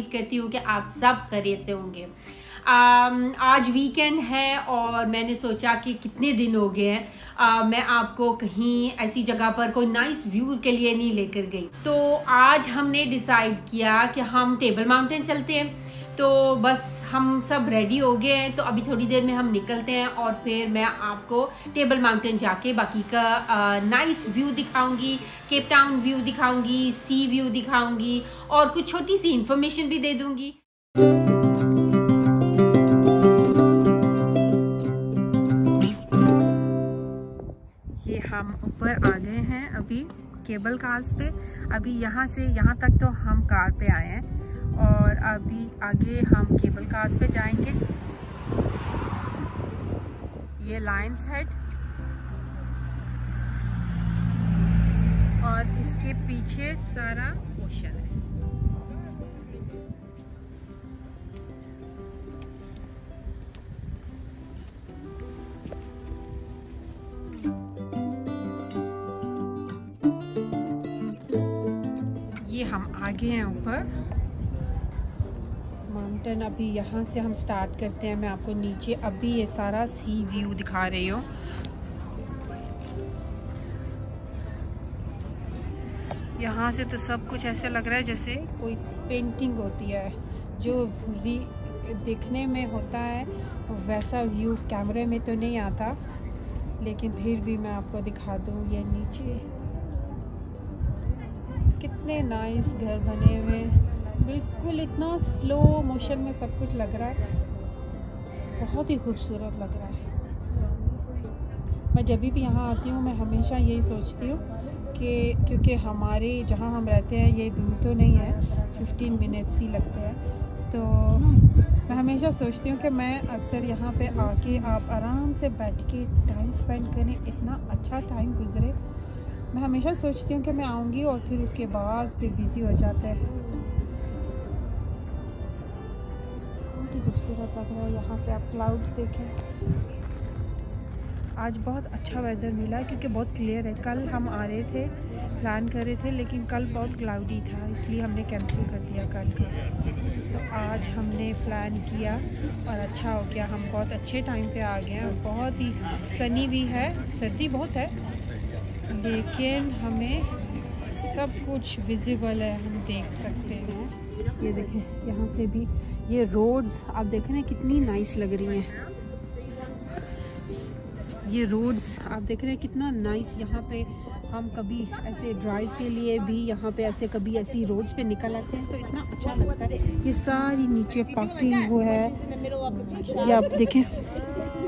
उम्मीद करती हूँ कि आप सब खैरियत से होंगे। आज वीकेंड है और मैंने सोचा कि कितने दिन हो गए हैं। मैं आपको कहीं ऐसी जगह पर कोई नाइस व्यू के लिए नहीं लेकर गई। तो आज हमने डिसाइड किया कि हम टेबल माउंटेन चलते हैं। तो बस हम सब रेडी हो गए हैं। तो अभी थोड़ी देर में हम निकलते हैं और फिर मैं आपको टेबल माउंटेन जाके बाकी का नाइस व्यू दिखाऊँगी केप टाउन व्यू दिखाऊँगी सी व्यू दिखाऊँगी और कुछ छोटी सी इंफॉर्मेशन भी दे दूँगी। ये हम ऊपर आ गए हैं अभी केबल कार्स पे। अभी यहाँ से यहाँ तक तो हम कार पे आए हैं। और अभी आगे हम केबल कार्स पे जाएँगे। ये लाइन्स हेड और इसके पीछे सारा ओशन है। हम आगे हैं ऊपर। माउंटेन अभी यहाँ से हम स्टार्ट करते हैं। मैं आपको नीचे अभी ये सारा सी व्यू दिखा रही हूँ। यहाँ से तो सब कुछ ऐसे लग रहा है जैसे कोई पेंटिंग होती है। जो री देखने में होता है, वैसा व्यू कैमरे में तो नहीं आता। लेकिन फिर भी मैं आपको दिखा दूँ ये नीचे। कितने नाइस घर बने हुए बिल्कुल इतना स्लो मोशन में सब कुछ लग रहा है। बहुत ही खूबसूरत लग रहा है। मैं जब भी यहाँ आती हूँ, मैं हमेशा यही सोचती हूँ कि क्योंकि हमारे जहाँ हम रहते हैं, ये दूर तो नहीं है 15 मिनट्स ही लगते हैं। तो मैं हमेशा सोचती हूँ कि मैं अक्सर यहाँ पे आके आप आराम से बैठ के टाइम स्पेंड करें, इतना अच्छा टाइम गुजरे। मैं हमेशा सोचती हूँ कि मैं आऊँगी और फिर उसके बाद फिर बिज़ी हो जाते हैं। खूबसूरत लग रहा है। यहाँ पे आप क्लाउड्स देखें। आज बहुत अच्छा वेदर मिला क्योंकि बहुत क्लियर है। कल हम आ रहे थे प्लान कर रहे थे, लेकिन कल बहुत क्लाउडी था, इसलिए हमने कैंसिल कर दिया कल का। तो आज हमने प्लान किया और अच्छा हो गया। हम बहुत अच्छे टाइम पे आ गए हैं बहुत ही सनी भी है। सर्दी बहुत है, लेकिन हमें सब कुछ विजिबल है हम देख सकते हैं। ये देखें यहाँ से भी ये रोड्स आप देखें ना कितनी नाइस लग रही हैं। ये रोड्स आप देख रहे हैं कितना नाइस यहाँ पे हम कभी ऐसे ड्राइव के लिए भी यहाँ पे ऐसे कभी ऐसी रोड्स पे निकल आते हैं तो इतना अच्छा लगता है। ये सारी नीचे पार्किंग वो है। ये आप देखें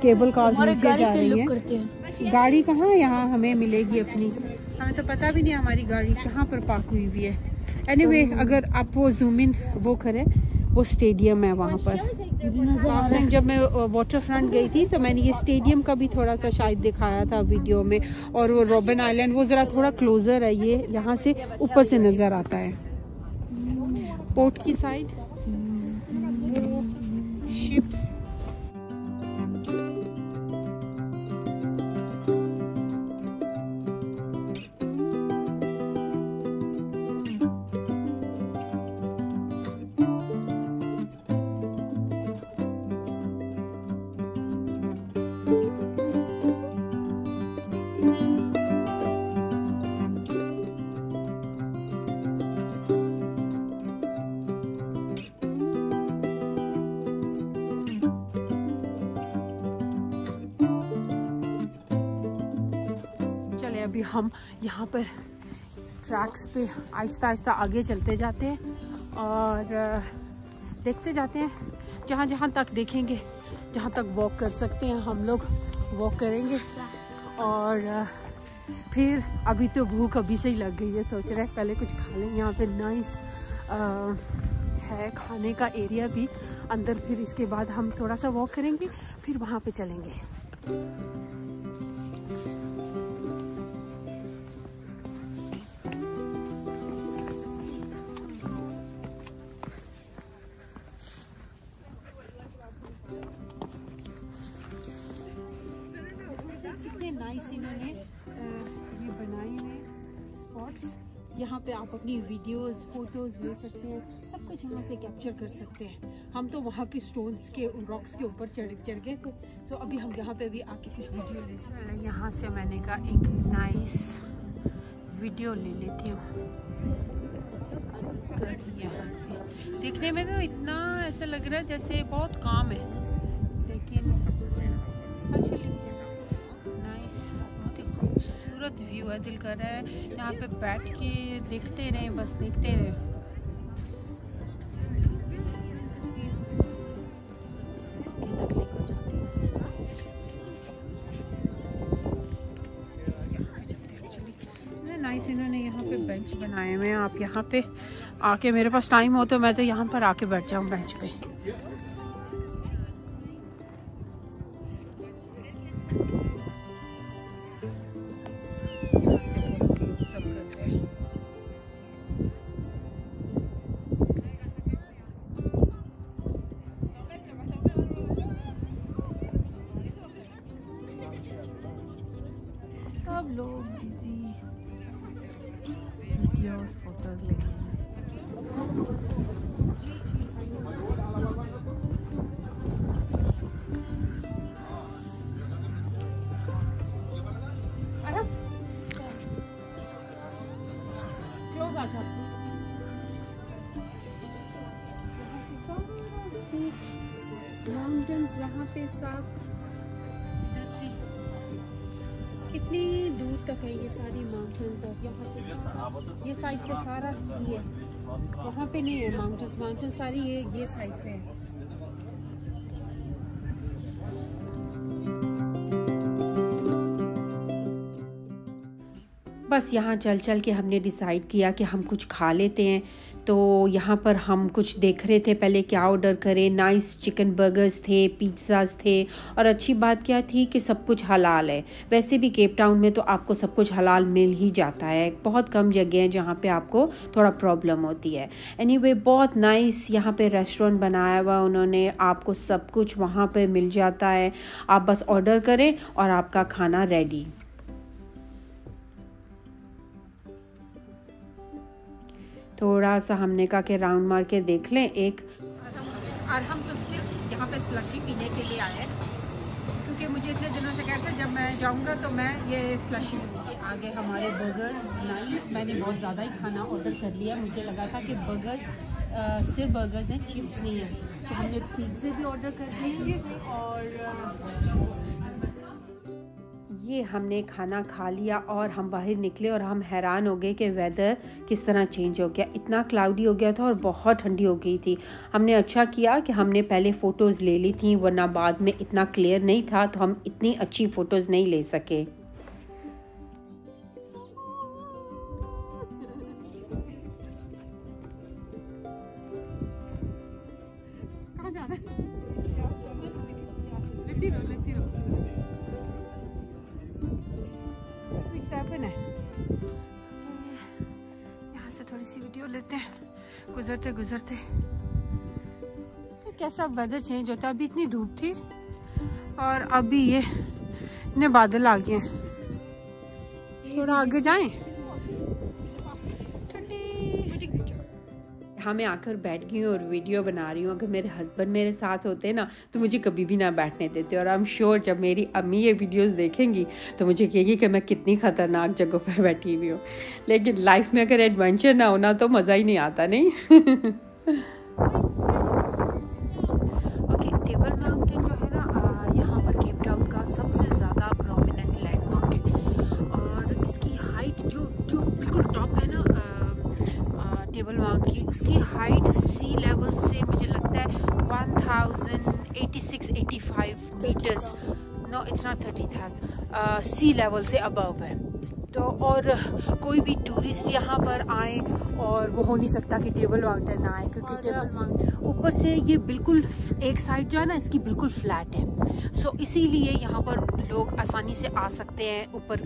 केबल कार्स नीचे जा रही है। गाड़ी कहाँ यहाँ हमें मिलेगी अपनी? हमें तो पता भी नहीं हमारी गाड़ी कहाँ पर पार्क हुई हुई है। एनीवे anyway, अगर आप वो जूम इन वो करें वो स्टेडियम है वहाँ पर। लास्ट टाइम जब मैं वाटर फ्रंट गई थी तो मैंने ये स्टेडियम का भी थोड़ा सा शायद दिखाया था वीडियो में और वो रॉबन आइलैंड वो ज़रा थोड़ा क्लोज़र है ये यहाँ से ऊपर से नज़र आता है। पोर्ट की साइड शिप्स अभी हम यहाँ पर ट्रैक्स पे आहिस्ता आहिस्ता आगे चलते जाते हैं और देखते जाते हैं। जहाँ जहाँ तक देखेंगे, जहाँ तक वॉक कर सकते हैं हम लोग वॉक करेंगे। और फिर अभी तो भूख अभी से ही लग गई है, सोच रहे हैं पहले कुछ खा लें। यहाँ पे नाइस है खाने का एरिया भी। अंदर फिर इसके बाद हम थोड़ा सा वॉक करेंगे, फिर वहाँ पे चलेंगे। यहाँ पे आप अपनी वीडियोस फ़ोटोज़ ले सकते हैं, सब कुछ यहाँ से कैप्चर कर सकते हैं। हम तो वहाँ पे स्टोन्स के रॉक्स के ऊपर चढ़ चढ़ गए थे। सो अभी हम यहाँ पे भी आके कुछ वीडियो ले सकते हैं। यहाँ से मैंने कहा एक नाइस वीडियो ले लेती हूँ। यहाँ से देखने में तो इतना ऐसा लग रहा है जैसे बहुत काम है। लेकिन खूबसूरत व्यू है, दिल कर रहा है। यहाँ पे बैठ के देखते रहे, बस देखते रहे। नाइस इन्होंने यहाँ पे बेंच बनाए हुए हैं। आप यहाँ पे आके, मेरे पास टाइम हो तो मैं तो यहाँ पर आके बैठ जाऊँ बेंच पे। वीडियोस फ़ोटोज़ लेने माउंटेन्स वहाँ पे साफ़ कितनी दूर तक है ये सारी माउंटेन्स और यहाँ पे? ये साइड पे सारा सी है। वहाँ पे नहीं है माउंटेन्स माउंटेन सारी ये ये साइड पे है। बस यहाँ चल चल के हमने डिसाइड किया कि हम कुछ खा लेते हैं। तो यहाँ पर हम कुछ देख रहे थे पहले क्या ऑर्डर करें। नाइस चिकन बर्गर्स थे पिज़्ज़ाज थे और अच्छी बात क्या थी कि सब कुछ हलाल है। वैसे भी केप टाउन में तो आपको सब कुछ हलाल मिल ही जाता है। बहुत कम जगह हैं जहाँ पे आपको थोड़ा प्रॉब्लम होती है। एनी anyway, बहुत नाइस यहाँ पे रेस्टोरेंट बनाया हुआ उन्होंने। आपको सब कुछ वहाँ पर मिल जाता है। आप बस ऑर्डर करें और आपका खाना रेडी थोड़ा सा हमने कहा कि राउंड मार के देख लें, एक। और हम तो सिर्फ़ यहाँ पे स्लशी पीने के लिए आए क्योंकि मुझे इतने दिनों से कहते जब मैं जाऊँगा तो मैं ये स्लशी लूँगी। आगे हमारे बर्गर्स नाइस मैंने बहुत ज़्यादा ही खाना ऑर्डर कर लिया। मुझे लगा था कि बर्गर्स सिर्फ़ बर्गर्स हैं चिप्स नहीं है। तो हमने पिज़्ज़े भी ऑर्डर कर दिए और ये हमने खाना खा लिया और हम बाहर निकले और हम हैरान हो गए कि वेदर किस तरह चेंज हो गया। इतना क्लाउडी हो गया था और बहुत ठंडी हो गई थी। हमने अच्छा किया कि हमने पहले फ़ोटोज़ ले ली थी, वरना बाद में इतना क्लियर नहीं था तो हम इतनी अच्छी फ़ोटोज़ नहीं ले सके। सेवन है? यहाँ से थोड़ी सी वीडियो लेते हैं। गुजरते गुजरते। कैसा वेदर चेंज होता है? अभी इतनी धूप थी और अभी ये इतने बादल आ गए थोड़ा आगे जाएँ? यहाँ मैं आकर बैठ गई हूँ और वीडियो बना रही हूँ। अगर मेरे हस्बैंड मेरे साथ होते ना तो मुझे कभी भी ना बैठने देते और आई एम श्योर जब मेरी अम्मी ये वीडियोस देखेंगी तो मुझे कहेगी कि मैं कितनी ख़तरनाक जगहों पर बैठी हुई हूँ। लेकिन लाइफ में अगर एडवेंचर ना होना तो मज़ा ही नहीं आता, नहीं? है ना यहाँ पर सबसे ज़्यादा है। और इसकी हाइट जो जो बिल्कुल टॉप है ना टेबल माउंट की। उसकी हाइट सी लेवल से मुझे लगता है 1086 85 metres no it's not thirty thousand sea level से अबव है। तो और कोई भी टूरिस्ट यहाँ पर आए और वो हो नहीं सकता कि टेबल माउंटेन ना आए क्योंकि टेबल माउंटेन ऊपर से ये बिल्कुल एक साइड जो है ना इसकी बिल्कुल फ्लैट है। सो so, इसीलिए यहाँ पर लोग आसानी से आ सकते हैं ऊपर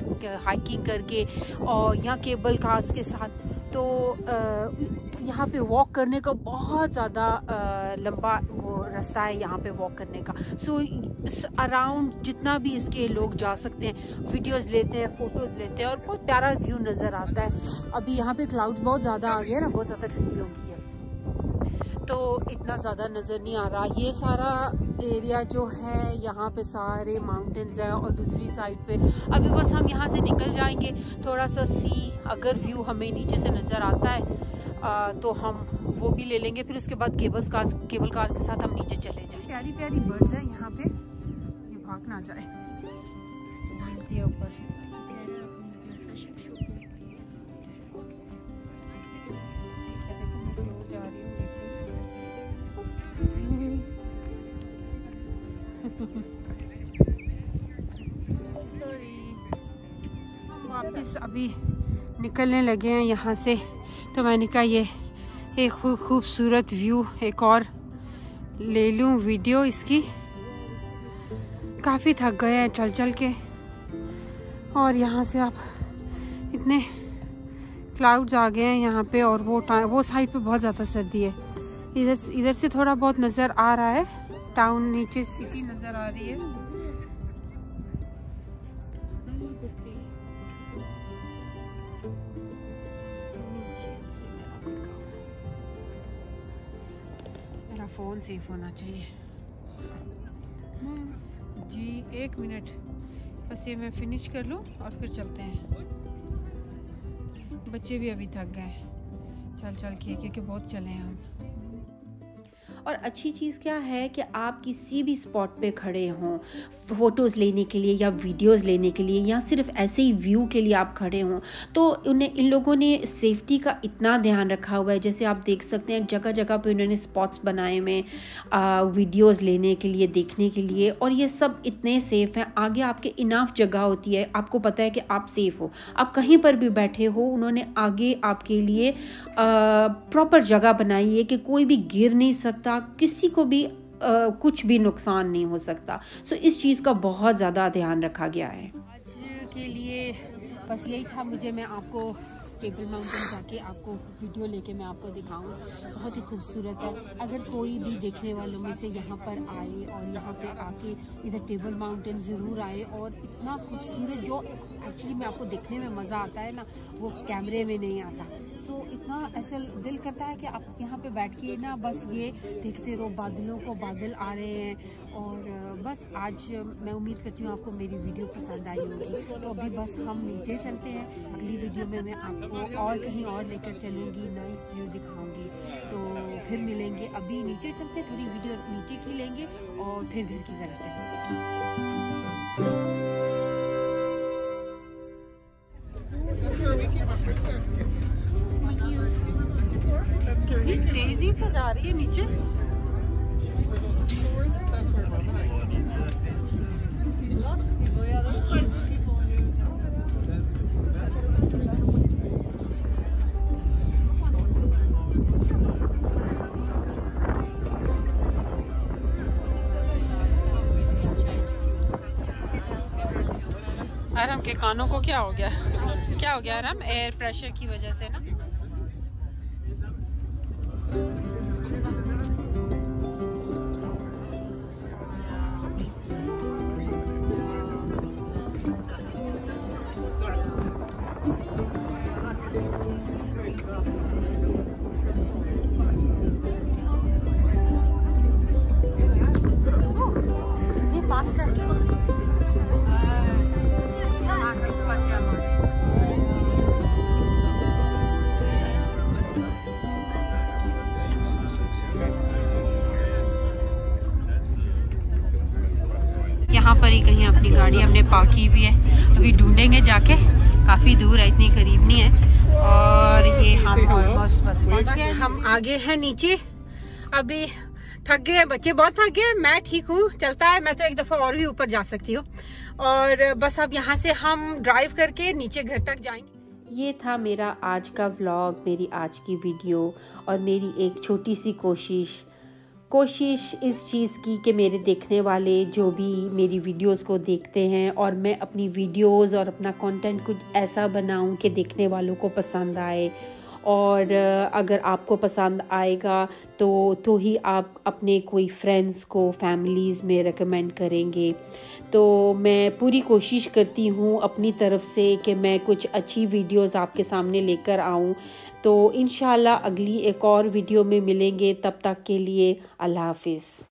हाइकिंग करके और यहाँ केबल कार्स के साथ। तो यहाँ पे वॉक करने का बहुत ज़्यादा लंबा वो रास्ता है यहाँ पे वॉक करने का। सो so, अराउंड जितना भी इसके लोग जा सकते हैं वीडियोस लेते हैं फ़ोटोज़ लेते हैं और बहुत प्यारा व्यू नज़र आता है। अभी यहाँ पे क्लाउड्स बहुत ज़्यादा आ गया ना बहुत ज़्यादा ठंडी होगी तो इतना ज़्यादा नज़र नहीं आ रहा। ये सारा एरिया जो है यहाँ पे सारे माउंटेन्स हैं और दूसरी साइड पे। अभी बस हम यहाँ से निकल जाएँगे। थोड़ा सा सी अगर व्यू हमें नीचे से नज़र आता है आ, तो हम वो भी ले लेंगे। फिर उसके बाद केबल्स कार केबल कार के साथ हम नीचे चले जाएँ प्यारी प्यारी बर्ड्स हैं यहाँ पे। ये भाग ना जाए। ऊपर। वापस अभी निकलने लगे हैं यहाँ से। तो मैंने कहा ये एक खूब खूबसूरत व्यू एक और ले लूँ वीडियो इसकी। काफ़ी थक गए हैं चल चल के। और यहाँ से आप इतने क्लाउड्स आ गए हैं यहाँ पे और वो वो साइड पे बहुत ज़्यादा सर्दी है। इधर इधर से थोड़ा बहुत नज़र आ रहा है। टाउन नीचे सिटी नज़र आ रही है। मेरा फ़ोन सेफ़ होना चाहिए। जी, एक मिनट बस ये मैं फिनिश कर लूँ और फिर चलते हैं। बच्चे भी अभी थक गए चल चल के क्योंकि बहुत चले हैं हम। और अच्छी चीज़ क्या है कि आप किसी भी स्पॉट पे खड़े हों फ़ोटोज़ लेने के लिए या वीडियोस लेने के लिए या सिर्फ़ ऐसे ही व्यू के लिए आप खड़े हों तो उन्हें, इन लोगों ने सेफ्टी का इतना ध्यान रखा हुआ है। जैसे आप देख सकते हैं जगह जगह पर उन्होंने स्पॉट्स बनाए हुए वीडियोज़ लेने के लिए, देखने के लिए और ये सब इतने सेफ़ हैं। आगे आपके इनाफ जगह होती है, आपको पता है कि आप सेफ़ हो। आप कहीं पर भी बैठे हो, उन्होंने आगे आपके लिए प्रॉपर जगह बनाई है कि कोई भी गिर नहीं सकता किसी को भी आ, कुछ भी नुकसान नहीं हो सकता। सो इस चीज़ का बहुत ज़्यादा ध्यान रखा गया है। आज के लिए बस यही था। मुझे मैं आपको टेबल माउंटेन जाके आपको वीडियो लेके मैं आपको दिखाऊँ। बहुत ही खूबसूरत है। अगर कोई भी देखने वालों में से यहाँ पर आए और यहाँ पे आके इधर टेबल माउंटेन ज़रूर आए और इतना खूबसूरत जो एक्चुअली में आपको देखने में मज़ा आता है ना वो कैमरे में नहीं आता। इतना ऐसा दिल करता है कि आप यहाँ पे बैठ के ना बस ये देखते रहो, बादलों को बादल आ रहे हैं। और बस आज मैं उम्मीद करती हूँ आपको मेरी वीडियो पसंद आई होगी। तो अभी बस हम नीचे चलते हैं। अगली वीडियो में मैं आपको और कहीं और लेकर चलूँगी नाइस व्यू दिखाऊँगी। तो फिर मिलेंगे। अभी नीचे चलते, थोड़ी वीडियो नीचे की लेंगे और फिर घर की तरफ़ चलेंगे। जा रही है नीचे। आराम के कानों को क्या हो गया? क्या हो गया आराम? एयर प्रेशर की वजह से ना? पर ही अपनी गाड़ी हमने पार्क की हुई है। अभी ढूंढेंगे जाके। काफ़ी दूर है इतनी करीब नहीं है। और ये हम ऑलमोस्ट बस पहुँच गए। हम आगे हैं नीचे। अभी थक गए बच्चे बहुत थक गए मैं ठीक हूँ चलता है। मैं तो एक दफ़ा और भी ऊपर जा सकती हूँ। और बस अब यहाँ से हम ड्राइव करके नीचे घर तक जाएँगे। ये था मेरा आज का व्लॉग मेरी आज की वीडियो और मेरी एक छोटी सी कोशिश। कोशिश इस चीज़ की कि मेरे देखने वाले जो भी मेरी वीडियोस को देखते हैं और मैं अपनी वीडियोस और अपना कंटेंट कुछ ऐसा बनाऊँ कि देखने वालों को पसंद आए। और अगर आपको पसंद आएगा तो तो ही आप अपने कोई फ्रेंड्स को फैमिलीज़ में रिकमेंड करेंगे। तो मैं पूरी कोशिश करती हूँ अपनी तरफ़ से कि मैं कुछ अच्छी वीडियोस आपके सामने लेकर आऊँ। तो इन अगली एक और वीडियो में मिलेंगे। तब तक के लिए अल्लाह हाफिज़।